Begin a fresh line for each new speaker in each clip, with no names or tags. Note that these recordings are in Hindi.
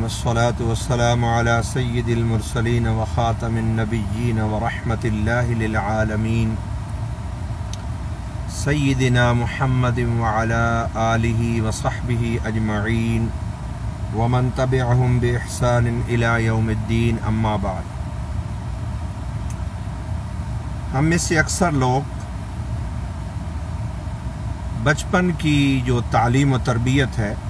वस्सलामु अला सय्यिदिल मुरसलीन व खातमिन नबिय्यीन व रहमतिल्लाहि लिल आलमीन सय्यिदिना मुहम्मदिन व अला आलिहि व सहबिहि अजमईन व मन तबिअहुम बि इहसान इला यौमिद्दीन अम्मा बाद हम में से अक्सर लोग बचपन की जो तालीम और तरबियत है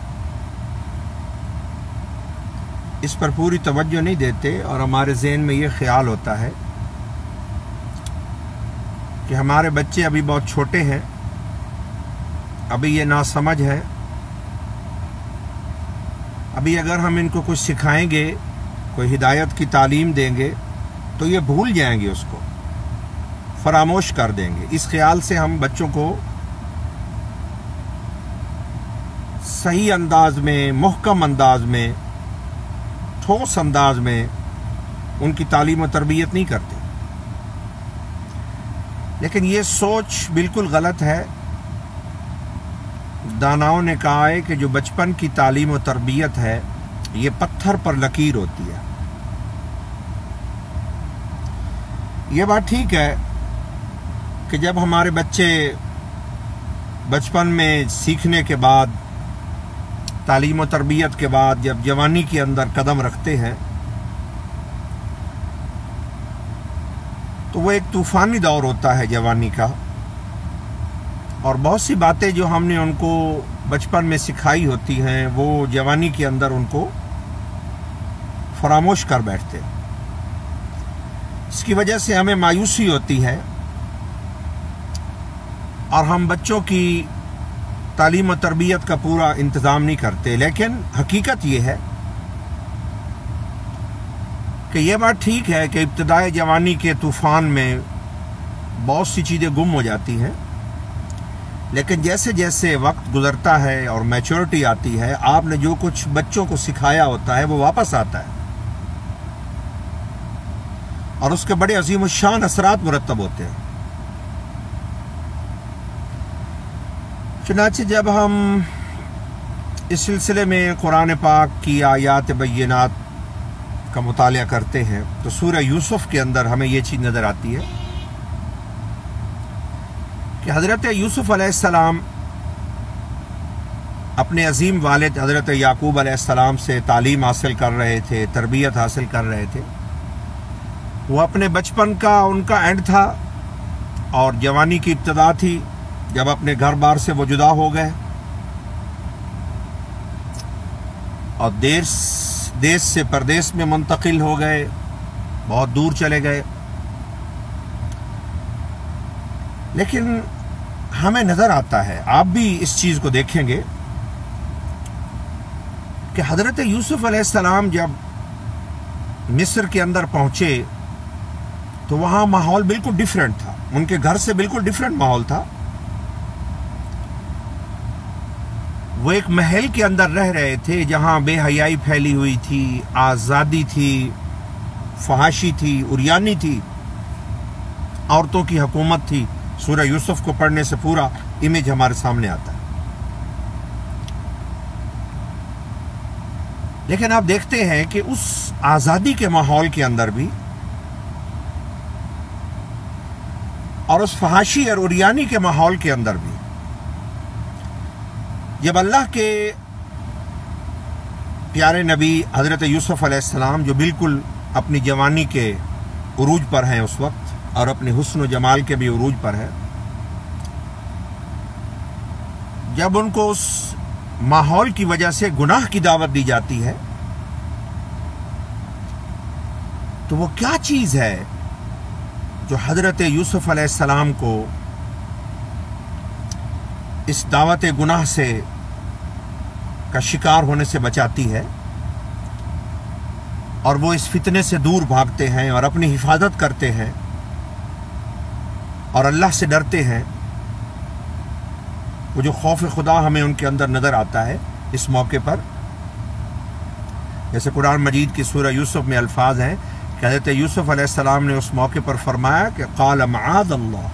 इस पर पूरी तवज्जो नहीं देते और हमारे जहन में ये ख्याल होता है कि हमारे बच्चे अभी बहुत छोटे हैं। अभी ये ना समझ है। अभी अगर हम इनको कुछ सिखाएँगे, कोई हिदायत की तालीम देंगे तो ये भूल जाएँगे उसको, फरामोश कर देंगे। इस ख्याल से हम बच्चों को सही अंदाज में, मुहकम अंदाज में ठोस अंदाज में उनकी तालीम और तरबियत नहीं करते। लेकिन ये सोच बिल्कुल गलत है। दानाओं ने कहा है कि जो बचपन की तालीम और तरबियत है, ये पत्थर पर लकीर होती है। ये बात ठीक है कि जब हमारे बच्चे बचपन में सीखने के बाद तालीम और तरबियत के बाद जब जवानी के अंदर कदम रखते हैं तो वो एक तूफानी दौर होता है जवानी का। और बहुत सी बातें जो हमने उनको बचपन में सिखाई होती हैं, वो जवानी के अंदर उनको फरामोश कर बैठते हैं। इसकी वजह से हमें मायूसी होती है और हम बच्चों की तालीम और तरबियत का पूरा इंतज़ाम नहीं करते, लेकिन हकीकत यह है कि यह बात ठीक है कि इब्तदाई जवानी के तूफ़ान में बहुत सी चीज़ें गुम हो जाती हैं, लेकिन जैसे जैसे वक्त गुजरता है और मैच्योरिटी आती है, आपने जो कुछ बच्चों को सिखाया होता है, वो वापस आता है। और उसके बड़े अजीम शान असरात मुरतब होते हैं। चुनाचे जब हम इस सिलसिले में कुरान पाक की आयात बैनात का मुताल करते हैं तो सूर्य यूसुफ के अंदर हमें यह चीज़ नज़र आती है कि हज़रत यूसुफ अलैहिस्सलाम अपने अजीम वालिद हज़रत याकूब अलैहिस्सलाम से तालीम हासिल कर रहे थे, तरबियत हासिल कर रहे थे। वो अपने बचपन का उनका एंड था और जवानी की इब्तदा थी। जब अपने घर बार से वो जुदा हो गए और देश देश से प्रदेश में मुंतकिल हो गए, बहुत दूर चले गए। लेकिन हमें नज़र आता है, आप भी इस चीज़ को देखेंगे कि हज़रत यूसुफ अलैहिस्सलाम जब मिस्र के अंदर पहुँचे तो वहाँ माहौल बिल्कुल डिफरेंट था। उनके घर से बिल्कुल डिफरेंट माहौल था। वो एक महल के अंदर रह रहे थे, जहाँ बेहयाई फैली हुई थी, आज़ादी थी, फहाशी थी, उरियानी थी, औरतों की हुकूमत थी। सूर्य यूसुफ को पढ़ने से पूरा इमेज हमारे सामने आता है। लेकिन आप देखते हैं कि उस आज़ादी के माहौल के अंदर भी और उस फहाशी और उरियानी के माहौल के अंदर भी जब अल्लाह के प्यारे नबी हज़रत यूसुफ अलैहिस्सलाम जो बिल्कुल अपनी जवानी के उरूज पर हैं उस वक्त, और अपने हुस्न जमाल के भी उरूज पर है, जब उनको उस माहौल की वजह से गुनाह की दावत दी जाती है तो वो क्या चीज़ है जो हज़रत यूसुफ अलैहिस्सलाम को इस दावत गुनाह से का शिकार होने से बचाती है और वो इस फितने से दूर भागते हैं और अपनी हिफाजत करते हैं और अल्लाह से डरते हैं, वो जो खौफ खुदा हमें उनके अंदर नज़र आता है इस मौके पर। जैसे कुरान मजीद की सूरह यूसुफ में अल्फाज हैं कि हज़रत यूसुफ अलैहिस्सलाम ने उस मौके पर फरमाया कि काल माद अल्लाह,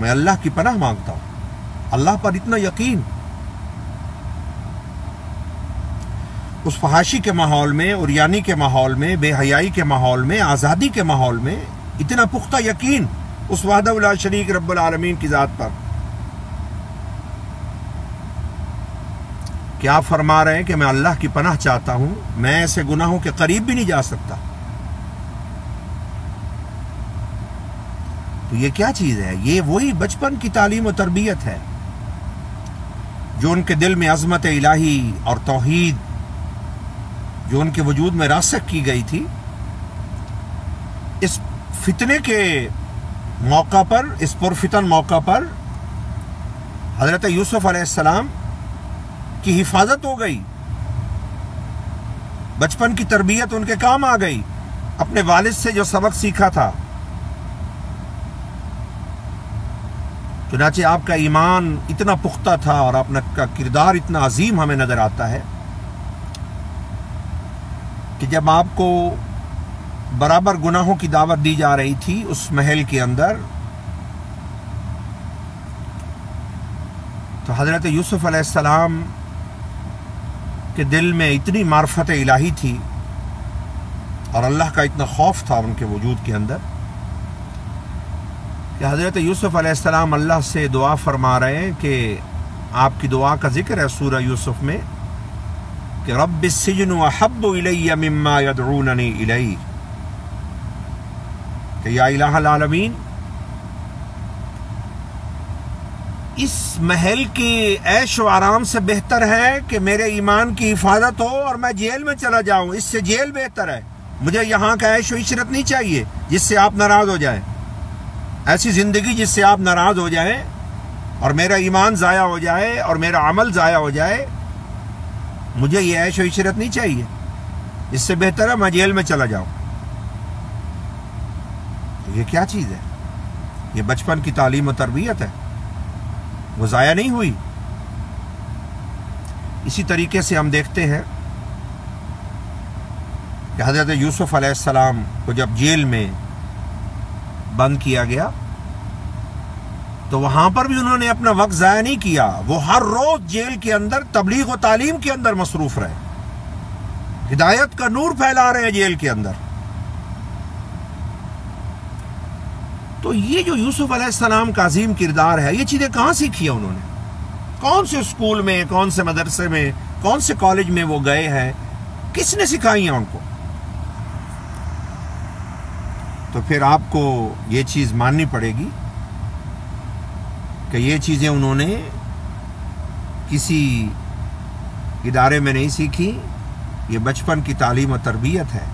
मैं अल्लाह की पनाह माँगता हूँ। अल्लाह पर इतना यकीन। उस फहाशी के माहौल में, उरियानी के माहौल में, बेहयाई के माहौल में, आज़ादी के माहौल में इतना पुख्ता यकीन उस वाहदा शरीक रब्बुल आलमीन की ज़ात पर। क्या फरमा रहे हैं कि मैं अल्लाह की पनाह चाहता हूँ? मैं ऐसे गुनाहों के करीब भी नहीं जा सकता। तो ये क्या चीज़ है? ये वही बचपन की तालीम और तरबियत है। जो उनके दिल में अजमत इलाही और तोहीद, जो उनके वजूद में रासक की गई थी, इस फितने के मौका पर, इस पुरफितन मौका पर हज़रत यूसुफ अलैहिस्सलाम की हिफाजत हो गई। बचपन की तरबियत उनके काम आ गई। अपने वालिद से जो सबक सीखा था चुनाचे आपका ईमान इतना पुख्ता था और अपना का किरदार इतना अजीम हमें नज़र आता है कि जब आपको बराबर गुनाहों की दावत दी जा रही थी उस महल के अंदर तो हज़रत यूसुफ अलैहिस्सलाम के दिल में इतनी मार्फत इलाही थी और अल्लाह का इतना खौफ था उनके वजूद के अंदर कि हज़रत यूसुफ अलैहिस्सलाम अल्लाह से दुआ फरमा रहे हैं कि आपकी दुआ का ज़िक्र है सूरह यूसुफ में कि रब सिजन हब्ब मम्मा यदरूननी इलई कि या इलामीन इस महल की ऐश व आराम से बेहतर है कि मेरे ईमान की हिफाजत हो और मैं जेल में चला जाऊँ। इससे जेल बेहतर है। मुझे यहाँ का ऐश व इशरत नहीं चाहिए जिससे आप नाराज़ हो जाए। ऐसी ज़िंदगी जिससे आप नाराज़ हो जाएँ और मेरा ईमान ज़ाया हो जाए और मेरा अमल ज़ाया हो जाए, मुझे ये ऐश इशरत नहीं चाहिए। इससे बेहतर है मैं जेल में चला जाऊँ। तो ये क्या चीज़ है? ये बचपन की तालीम और तरबियत है। वो ज़ाया नहीं हुई। इसी तरीके से हम देखते हैं कि हज़रत यूसुफ को जब जेल में बंद किया गया। तो वहाँ पर भी उन्होंने अपना वक्त ज़ाया नहीं किया। वो हर रोज जेल के अंदर, तबलीग और तालीम के अंदर मसरूफ रहे। हिदायत का नूर फैला रहे हैं जेल के अंदर। तो ये जो यूसुफ अलैहिस्सलाम का अजीम किरदार है, ये चीज़ें कहाँ सीखी है उन्होंने? कौन से स्कूल में, कौन से मदरसे में, कौन से कॉलेज में वो गए हैं? किसने सिखाई है उनको? तो फिर आपको ये चीज़ माननी पड़ेगी कि ये चीज़ें उन्होंने किसी इदारे में नहीं सीखी। ये बचपन की तालीम और तरबियत है।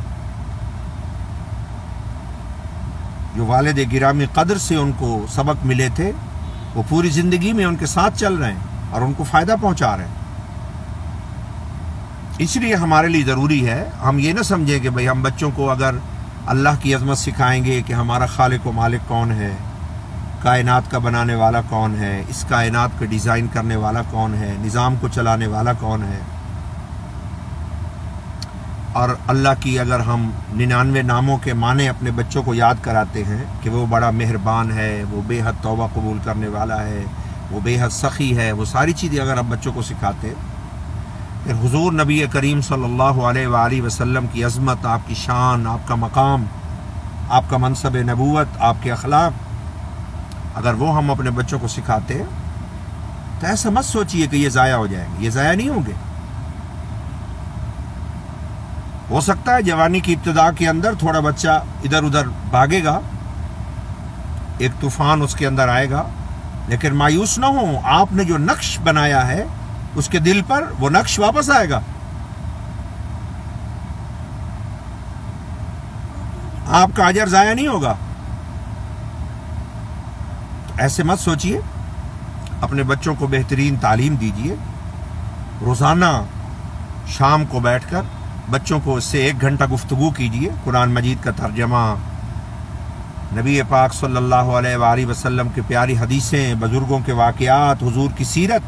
जो वालद गिरामी कदर से उनको सबक मिले थे, वो पूरी ज़िंदगी में उनके साथ चल रहे हैं और उनको फ़ायदा पहुँचा रहे हैं। इसलिए हमारे लिए ज़रूरी है, हम ये ना समझें कि भाई हम बच्चों को अगर अल्लाह की अजमत सिखाएँगे कि हमारा खालिक व मालिक कौन है? कायनात का बनाने वाला कौन है? इस कायनात को डिज़ाइन करने वाला कौन है? निज़ाम को चलाने वाला कौन है? और अल्लाह की अगर हम निन्यानवे नामों के माने अपने बच्चों को याद कराते हैं कि वो बड़ा मेहरबान है, वो बेहद तौबा कबूल करने वाला है, वो बेहद सखी है, वो सारी चीज़ें अगर हम बच्चों को सिखाते हैं फिर हुजूर नबी करीम सल्लल्लाहु अलैहि वसल्लम की अज़मत, आपकी शान, आपका मकाम, आपका मनसब नबूत आपके अखलाक, अगर वो हम अपने बच्चों को सिखाते तो ऐसा मत सोचिए कि ये ज़ाया हो जाएँगे। ये ज़ाया नहीं होंगे। हो सकता है जवानी की इब्तदा के अंदर थोड़ा बच्चा इधर उधर भागेगा, एक तूफ़ान उसके अंदर आएगा, लेकिन मायूस ना हो। आपने जो नक्श बनाया है उसके दिल पर वो नक्श वापस आएगा। आपका अजर जाया नहीं होगा। तो ऐसे मत सोचिए। अपने बच्चों को बेहतरीन तालीम दीजिए। रोज़ाना शाम को बैठकर बच्चों को इससे एक घंटा गुफ्तगु कीजिए। कुरान मजीद का तर्जमा। नबी पाक सल्लल्लाहु अलैहि वसल्लम की प्यारी हदीसें, बुज़ुर्गों के वाक़ात हुजूर की सीरत।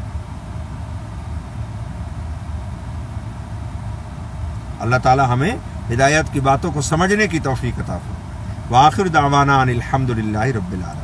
अल्लाह ताला हमें हिदायत की बातों को समझने की तोफ़ी कता वाखिर दावाना अलहमदिल्ला रबालम